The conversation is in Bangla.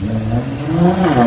Uhum.